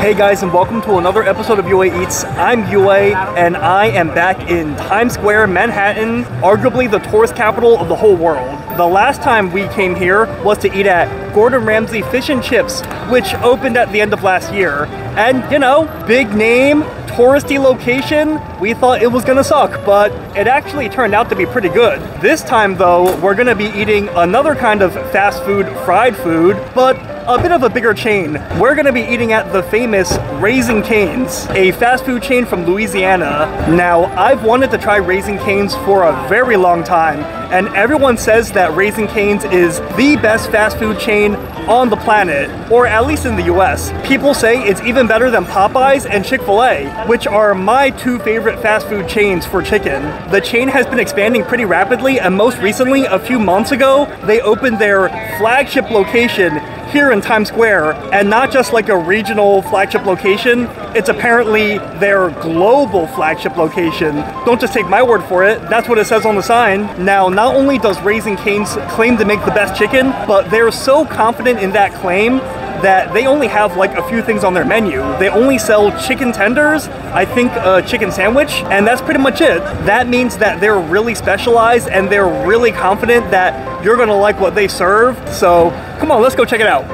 Hey guys, and welcome to another episode of UA Eats. I'm UA, and I am back in Times Square, Manhattan, arguably the tourist capital of the whole world. The last time we came here was to eat at Gordon Ramsay Fish and Chips, which opened at the end of last year. And, you know, big name, touristy location, we thought it was gonna suck, but it actually turned out to be pretty good. This time though, we're gonna be eating another kind of fast food, fried food, but a bit of a bigger chain. We're gonna be eating at the famous Raising Cane's, a fast food chain from Louisiana. Now, I've wanted to try Raising Cane's for a very long time, and everyone says that Raising Cane's is the best fast food chain on the planet, or at least in the US. People say it's even better than Popeyes and Chick-fil-A, which are my two favorite fast food chains for chicken. The chain has been expanding pretty rapidly, and most recently, a few months ago, they opened their flagship location here in Times Square, and not just like a regional flagship location, it's apparently their global flagship location. Don't just take my word for it, that's what it says on the sign. Now, not only does Raising Cane's claim to make the best chicken, but they're so confident in that claim that they only have like a few things on their menu. They only sell chicken tenders, I think a chicken sandwich, and that's pretty much it. That means that they're really specialized and they're really confident that you're gonna like what they serve. So come on, let's go check it out.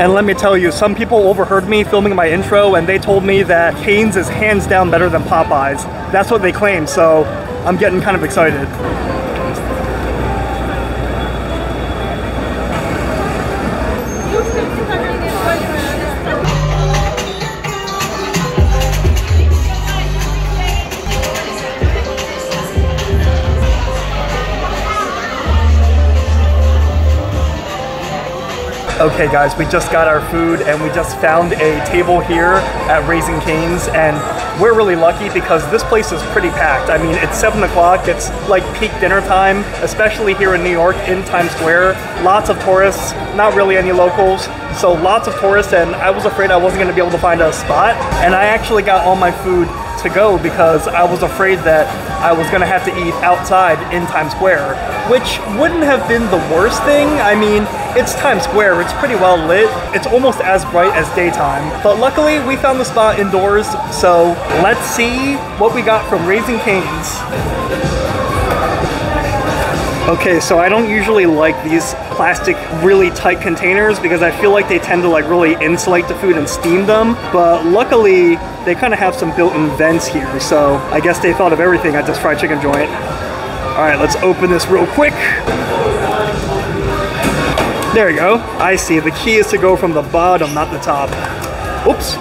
And let me tell you, some people overheard me filming my intro and they told me that Cane's is hands down better than Popeyes. That's what they claim, so I'm getting kind of excited. Okay guys, we just got our food and we just found a table here at Raising Cane's and we're really lucky because this place is pretty packed. I mean, it's 7 o'clock, it's like peak dinner time, especially here in New York in Times Square. Lots of tourists, not really any locals, so lots of tourists and I was afraid I wasn't going to be able to find a spot and I actually got all my food to go because I was afraid that I was gonna have to eat outside in Times Square, which wouldn't have been the worst thing. I mean, it's Times Square, it's pretty well lit. It's almost as bright as daytime. But luckily, we found the spot indoors, so let's see what we got from Raising Cane's. Okay, so I don't usually like these plastic really tight containers because I feel like they tend to like really insulate the food and steam them. But luckily, they kind of have some built-in vents here. So I guess they thought of everything at this fried chicken joint. All right, let's open this real quick. There you go. I see. The key is to go from the bottom, not the top. Oops.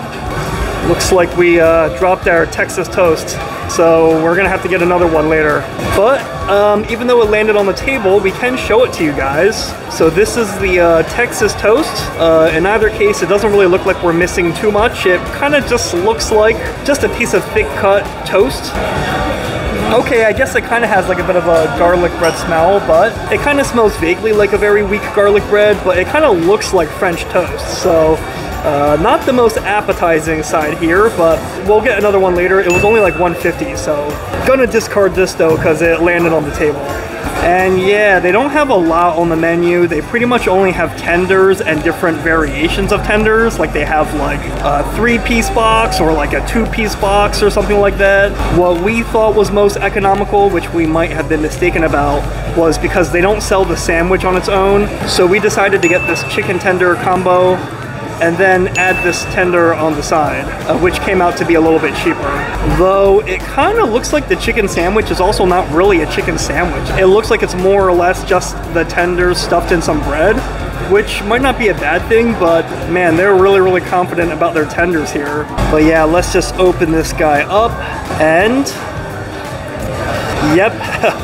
Looks like we uh, dropped our Texas toast. So we're gonna have to get another one later. But um, even though it landed on the table, we can show it to you guys. So this is the uh, Texas toast. Uh, in either case, it doesn't really look like we're missing too much. It kind of just looks like just a piece of thick cut toast. Okay, I guess it kind of has like a bit of a garlic bread smell, but it kind of smells vaguely like a very weak garlic bread, but it kind of looks like French toast. So uh, not the most appetizing side here, but we'll get another one later. It was only like 150, so gonna discard this though because it landed on the table. And yeah, they don't have a lot on the menu. They pretty much only have tenders and different variations of tenders. Like they have like a three-piece box or like a two-piece box or something like that. What we thought was most economical, which we might have been mistaken about, was because they don't sell the sandwich on its own. So we decided to get this chicken tender combo and then add this tender on the side, uh, which came out to be a little bit cheaper. Though it kind of looks like the chicken sandwich is also not really a chicken sandwich. It looks like it's more or less just the tenders stuffed in some bread, which might not be a bad thing, but man, they're really, really confident about their tenders here. But yeah, let's just open this guy up and yep.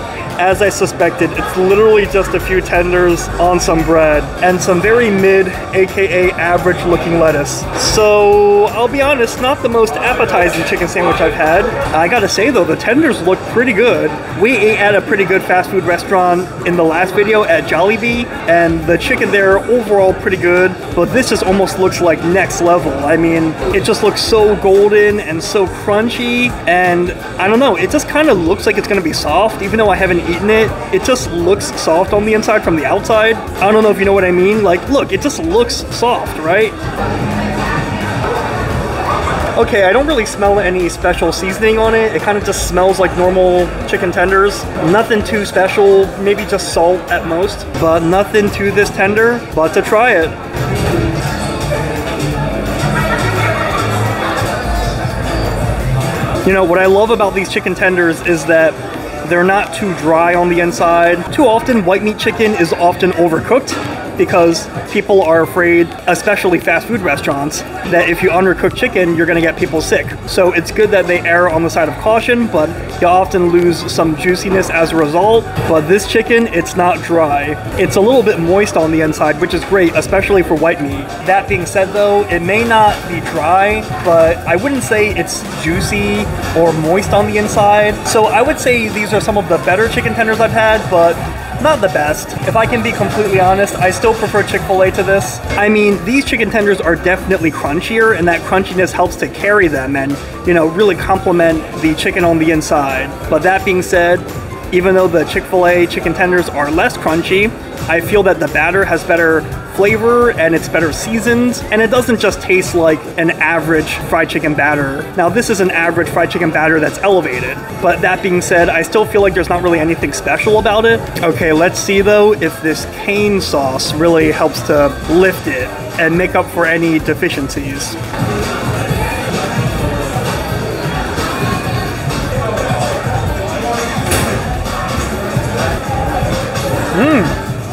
as I suspected, it's literally just a few tenders on some bread and some very mid, aka average looking lettuce. So I'll be honest, not the most appetizing chicken sandwich I've had. I gotta say though, the tenders look pretty good. We ate at a pretty good fast food restaurant in the last video at Jollibee, and the chicken there overall pretty good, but this just almost looks like next level. I mean, it just looks so golden and so crunchy, and I don't know, it just kind of looks like it's gonna be soft, even though I haven't eaten it, it just looks soft on the inside from the outside. I don't know if you know what I mean. Like, look, it just looks soft, right? Okay, I don't really smell any special seasoning on it. It kind of just smells like normal chicken tenders. Nothing too special, maybe just salt at most, but nothing to this tender, but to try it. You know, what I love about these chicken tenders is that they're not too dry on the inside. Too often, white meat chicken is often overcooked because people are afraid, especially fast food restaurants, that if you undercook chicken, you're gonna get people sick. So it's good that they err on the side of caution, but you often lose some juiciness as a result. But this chicken, it's not dry. It's a little bit moist on the inside, which is great, especially for white meat. That being said though, it may not be dry, but I wouldn't say it's juicy or moist on the inside. So I would say these are some of the better chicken tenders I've had, but not the best. If I can be completely honest, I still prefer Chick-fil-A to this. I mean, these chicken tenders are definitely crunchier and that crunchiness helps to carry them and, you know, really complement the chicken on the inside. But that being said, even though the Chick-fil-A chicken tenders are less crunchy, I feel that the batter has better flavor and it's better seasoned and it doesn't just taste like an average fried chicken batter. Now this is an average fried chicken batter that's elevated, but that being said, I still feel like there's not really anything special about it. Okay, let's see though if this cane sauce really helps to lift it and make up for any deficiencies.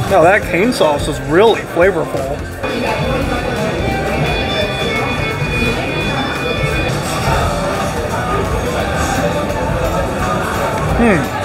Now that cane sauce is really flavorful. Hmm.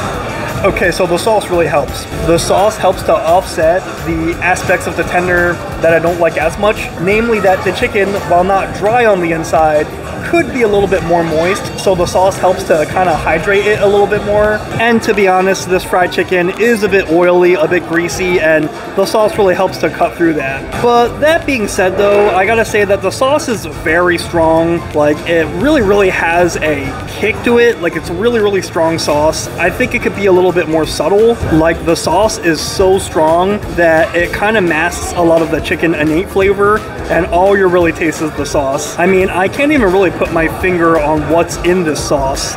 Okay, so the sauce really helps. The sauce helps to offset the aspects of the tender that I don't like as much, namely that the chicken, while not dry on the inside, could be a little bit more moist, so the sauce helps to kind of hydrate it a little bit more. And to be honest, this fried chicken is a bit oily, a bit greasy, and the sauce really helps to cut through that. But that being said though, I gotta say that the sauce is very strong. Like it really, really has a kick to it. Like it's a really, really strong sauce. I think it could be a little bit more subtle. Like the sauce is so strong that it kind of masks a lot of the chicken innate flavor and all you really taste is the sauce. I mean, I can't even really put my finger on what's in this sauce.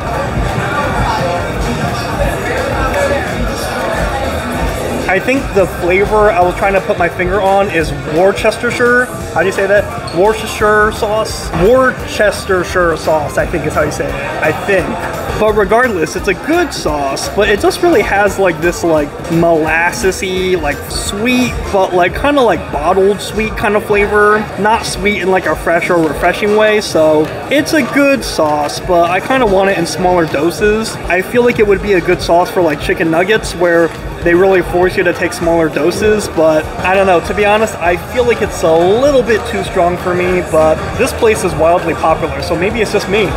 I think the flavor I was trying to put my finger on is Worcestershire. How do you say that? Worcestershire sauce? Worcestershire sauce, I think is how you say it. I think. But regardless, it's a good sauce, but it just really has like this like molassesy, like sweet, but like kind of like bottled sweet kind of flavor. Not sweet in like a fresh or refreshing way, so it's a good sauce, but I kind of want it in smaller doses. I feel like it would be a good sauce for like chicken nuggets where they really force you to take smaller doses, but I don't know. To be honest, I feel like it's a little bit too strong for me, but this place is wildly popular, so maybe it's just me.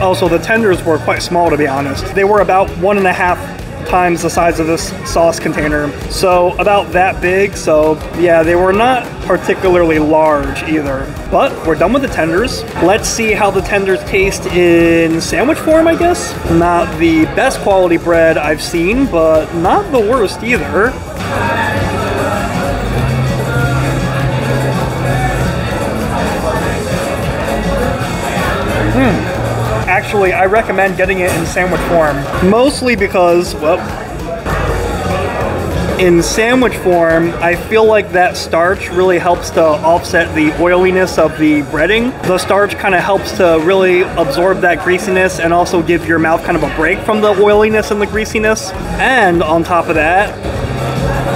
Also, the tenders were quite small, to be honest. They were about one and a half times the size of this sauce container. So about that big. So yeah, they were not particularly large either. But we're done with the tenders. Let's see how the tenders taste in sandwich form, I guess. Not the best quality bread I've seen, but not the worst either. Hmm actually, I recommend getting it in sandwich form. Mostly because, well, in sandwich form, I feel like that starch really helps to offset the oiliness of the breading. The starch kind of helps to really absorb that greasiness and also give your mouth kind of a break from the oiliness and the greasiness. And on top of that,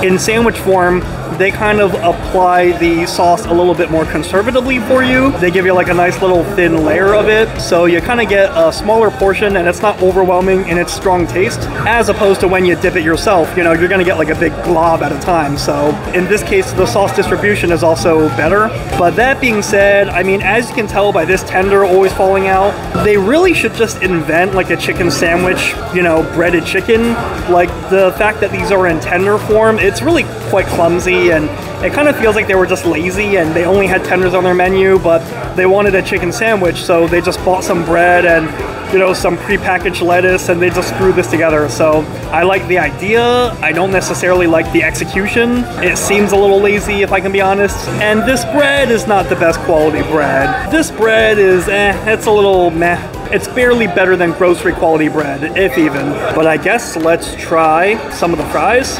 in sandwich form, they kind of apply the sauce a little bit more conservatively for you. They give you like a nice little thin layer of it, so you kind of get a smaller portion and it's not overwhelming in its strong taste, as opposed to when you dip it yourself, you know, you're gonna get like a big glob at a time. So in this case, the sauce distribution is also better. But that being said, I mean, as you can tell by this tender always falling out, they really should just invent like a chicken sandwich, you know, breaded chicken. Like the fact that these are in tender form, it's really quite clumsy and it kind of feels like they were just lazy and they only had tenders on their menu, but they wanted a chicken sandwich, so they just bought some bread and you know, some prepackaged lettuce and they just threw this together. So I like the idea. I don't necessarily like the execution. It seems a little lazy if I can be honest. And this bread is not the best quality bread. This bread is eh, it's a little meh. It's barely better than grocery quality bread, if even. But I guess let's try some of the fries.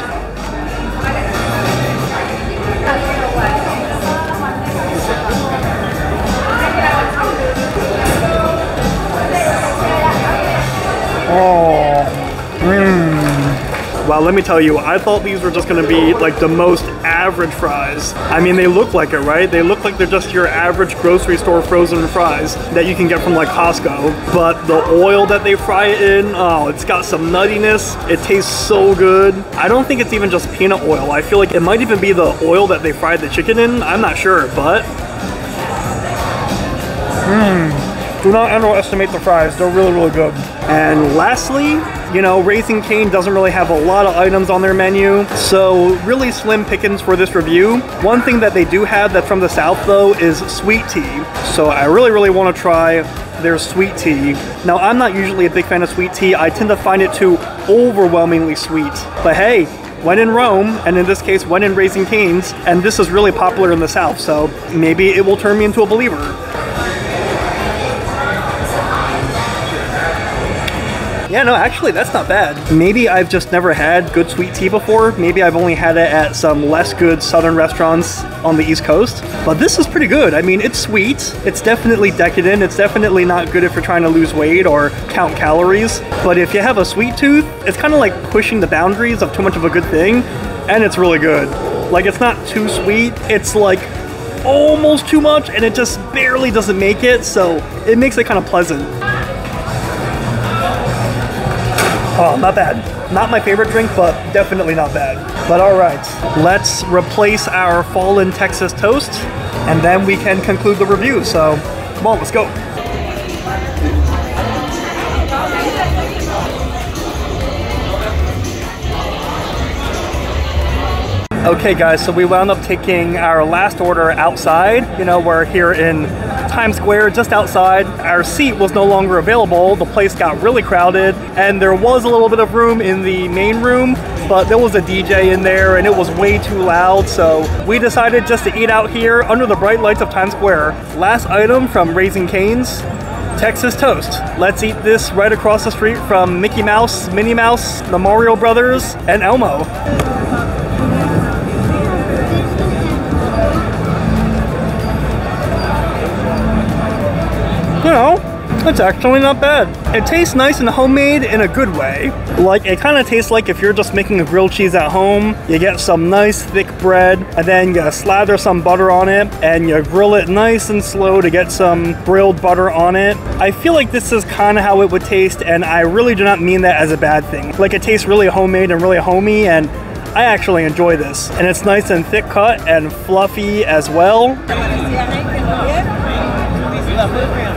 Well, let me tell you, I thought these were just gonna be like the most average fries. I mean, they look like it, right? They look like they're just your average grocery store frozen fries that you can get from like Costco. But the oil that they fry it in, oh, it's got some nuttiness. It tastes so good. I don't think it's even just peanut oil. I feel like it might even be the oil that they fried the chicken in. I'm not sure, but... Mmm. Do not underestimate the fries. They're really, really good. And lastly, you know, Raising Cane doesn't really have a lot of items on their menu, so really slim pickings for this review. One thing that they do have that's from the South though is sweet tea. So I really, really want to try their sweet tea. Now, I'm not usually a big fan of sweet tea. I tend to find it too overwhelmingly sweet. But hey, when in Rome, and in this case, when in Raising Cane's, and this is really popular in the South, so maybe it will turn me into a believer. Yeah, no, actually, that's not bad. Maybe I've just never had good sweet tea before. Maybe I've only had it at some less good southern restaurants on the East Coast. But this is pretty good. I mean, it's sweet. It's definitely decadent. It's definitely not good if you're trying to lose weight or count calories. But if you have a sweet tooth, it's kind of like pushing the boundaries of too much of a good thing. And it's really good. Like, it's not too sweet. It's like almost too much and it just barely doesn't make it. So it makes it kind of pleasant. Oh, not bad. Not my favorite drink, but definitely not bad. But all right, let's replace our fallen Texas toast, and then we can conclude the review. So come on, let's go. Okay guys, so we wound up taking our last order outside. You know, we're here in Times Square, just outside. Our seat was no longer available. The place got really crowded and there was a little bit of room in the main room, but there was a DJ in there and it was way too loud. So we decided just to eat out here under the bright lights of Times Square. Last item from Raising Cane's, Texas Toast. Let's eat this right across the street from Mickey Mouse, Minnie Mouse, the Mario Brothers, and Elmo. You know, it's actually not bad. It tastes nice and homemade in a good way. Like, it kind of tastes like if you're just making a grilled cheese at home, you get some nice thick bread, and then you slather some butter on it, and you grill it nice and slow to get some grilled butter on it. I feel like this is kind of how it would taste, and I really do not mean that as a bad thing. Like, it tastes really homemade and really homey, and I actually enjoy this. And it's nice and thick cut and fluffy as well.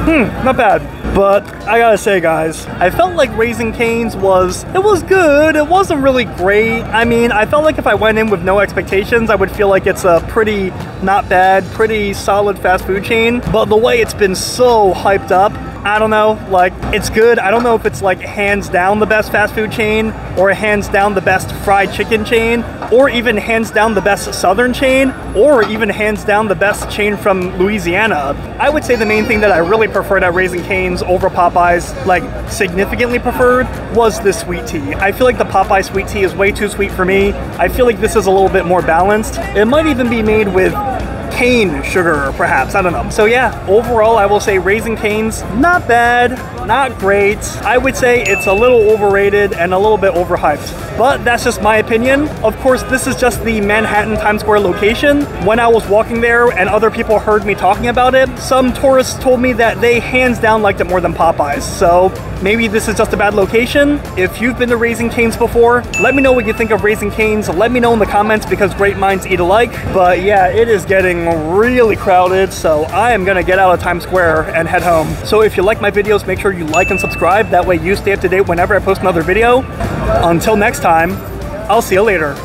Hmm, not bad. But I gotta say, guys, I felt like Raising Cane's was, it was good. It wasn't really great. I mean, I felt like if I went in with no expectations, I would feel like it's a pretty not bad, pretty solid fast food chain. But the way it's been so hyped up, I don't know, like it's good. I don't know if it's like hands down the best fast food chain or hands down the best fried chicken chain or even hands down the best southern chain or even hands down the best chain from Louisiana. I would say the main thing that I really preferred at Raising Cane's over Popeyes, like significantly preferred, was the sweet tea. I feel like the Popeye sweet tea is way too sweet for me. I feel like this is a little bit more balanced. It might even be made with cane sugar, perhaps. I don't know. So yeah, overall, I will say Raising Cane's not bad, not great. I would say it's a little overrated and a little bit overhyped. But that's just my opinion. Of course, this is just the Manhattan Times Square location. When I was walking there and other people heard me talking about it, some tourists told me that they hands down liked it more than Popeyes. So maybe this is just a bad location. If you've been to Raising Cane's before, let me know what you think of Raising Cane's. Let me know in the comments because great minds eat alike. But yeah, it is really crowded, so I am gonna get out of Times Square and head home. So if you like my videos, make sure you like and subscribe. That way you stay up to date whenever I post another video. Until next time, I'll see you later.